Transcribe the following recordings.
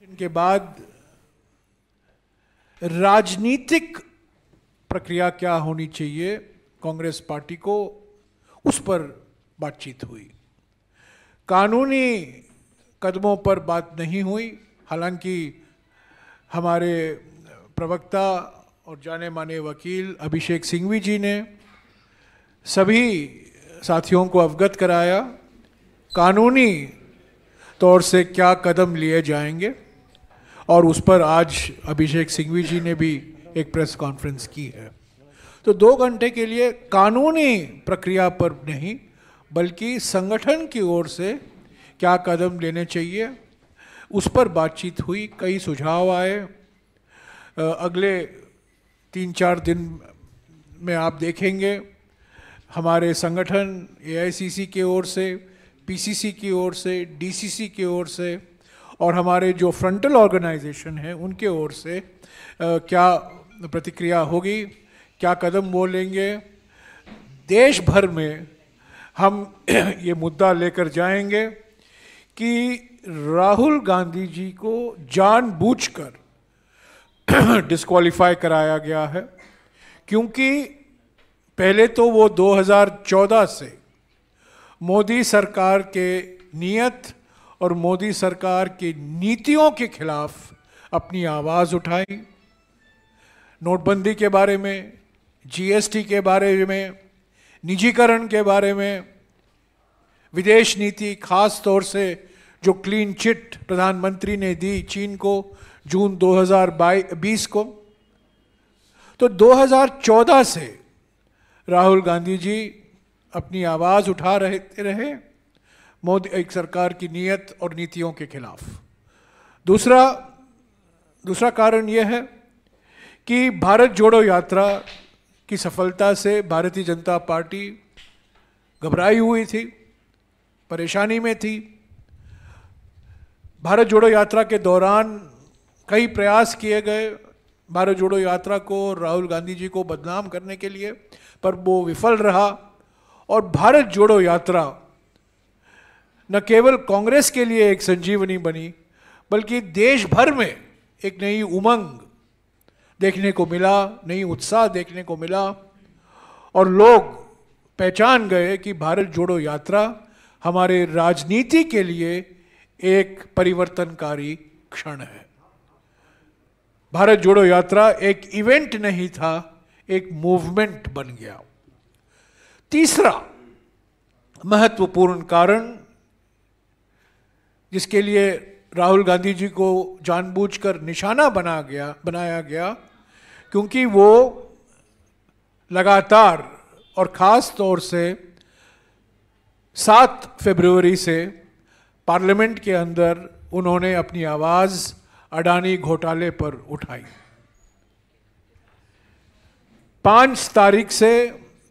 के बाद राजनीतिक प्रक्रिया क्या होनी चाहिए कांग्रेस पार्टी को, उस पर बातचीत हुई। कानूनी कदमों पर बात नहीं हुई। हालाँकि हमारे प्रवक्ता और जाने माने वकील अभिषेक सिंघवी जी ने सभी साथियों को अवगत कराया, कानूनी तौर से क्या कदम लिए जाएँगे। और उस पर आज अभिषेक सिंघवी जी ने भी एक प्रेस कॉन्फ्रेंस की है। तो दो घंटे के लिए कानूनी प्रक्रिया पर नहीं, बल्कि संगठन की ओर से क्या कदम लेने चाहिए, उस पर बातचीत हुई, कई सुझाव आए। अगले तीन चार दिन में आप देखेंगे, हमारे संगठन एआईसीसी की ओर से पीसीसी की ओर से डीसीसी की ओर से और हमारे जो फ्रंटल ऑर्गेनाइजेशन हैं उनके ओर से आ, क्या प्रतिक्रिया होगी? क्या कदम वो लेंगे देश भर में हम ये मुद्दा लेकर जाएँगे कि राहुल गांधी जी को जानबूझकर डिस्क्वालीफाई कराया गया है क्योंकि पहले तो वो 2014 से मोदी सरकार के नियत और मोदी सरकार की नीतियों के खिलाफ अपनी आवाज़ उठाई। नोटबंदी के बारे में जीएसटी के बारे में, निजीकरण के बारे में, विदेश नीति खास तौर से जो क्लीन चिट प्रधानमंत्री ने दी चीन को जून 2020 को। तो 2014 से राहुल गांधी जी अपनी आवाज़ उठा रहे रहे। मोदी, एक सरकार की नीयत और नीतियों के खिलाफ। दूसरा दूसरा कारण यह है कि भारत जोड़ो यात्रा की सफलता से भारतीय जनता पार्टी घबराई हुई थी, परेशानी में थी। भारत जोड़ो यात्रा के दौरान कई प्रयास किए गए भारत जोड़ो यात्रा को राहुल गांधी जी को बदनाम करने के लिए, पर वो विफल रहा और भारत जोड़ो यात्रा न केवल कांग्रेस के लिए एक संजीवनी बनी, बल्कि देश भर में एक नई उमंग देखने को मिला, नई उत्साह देखने को मिला। और लोग पहचान गए कि भारत जोड़ो यात्रा हमारे राजनीति के लिए एक परिवर्तनकारी क्षण है। भारत जोड़ो यात्रा एक इवेंट नहीं था, एक मूवमेंट बन गया। तीसरा महत्वपूर्ण कारण जिसके लिए राहुल गांधी जी को जानबूझकर निशाना बना गया, बनाया गया, क्योंकि वो लगातार और ख़ास तौर से सात फरवरी से पार्लियामेंट के अंदर उन्होंने अपनी आवाज़ अडानी घोटाले पर उठाई। पाँच तारीख से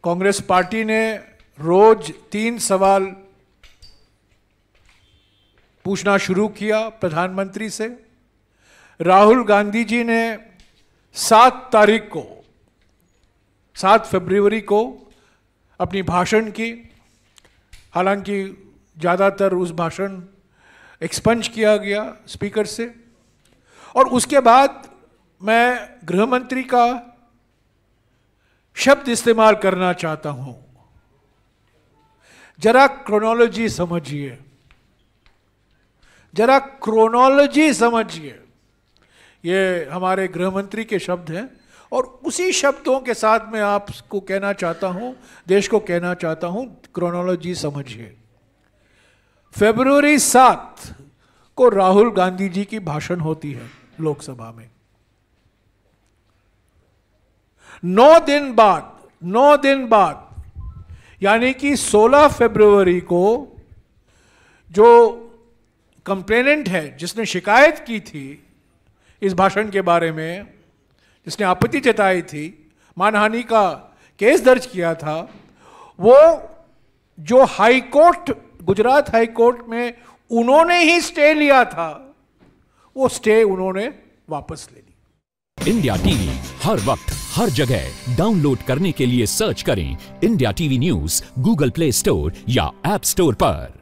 कांग्रेस पार्टी ने रोज तीन सवाल पूछना शुरू किया प्रधानमंत्री से। राहुल गांधी जी ने सात तारीख को, सात फरवरी को अपनी भाषण की। हालाँकि ज़्यादातर उस भाषण एक्सपंज किया गया स्पीकर से। और उसके बाद मैं गृह मंत्री का शब्द इस्तेमाल करना चाहता हूँ। जरा क्रोनोलॉजी समझिए। जरा क्रोनोलॉजी समझिए। ये हमारे गृह मंत्री के शब्द हैं और उसी शब्दों के साथ मैं आपको कहना चाहता हूँ, देश को कहना चाहता हूँ क्रोनोलॉजी समझिए। फेब्रुवरी सात को राहुल गांधी जी की भाषण होती है लोकसभा में। नौ दिन बाद, नौ दिन बाद, यानी कि 16 फरवरी को जो कंप्लेनेंट है, जिसने शिकायत की थी इस भाषण के बारे में, जिसने आपत्ति जताई थी, मानहानि का केस दर्ज किया था, वो जो high court, Gujarat high court में उन्होंने ही स्टे लिया था, वो स्टे उन्होंने वापस ले ली। इंडिया टीवी, हर वक्त, हर जगह। डाउनलोड करने के लिए सर्च करें India TV news, Google Play store या एप स्टोर पर।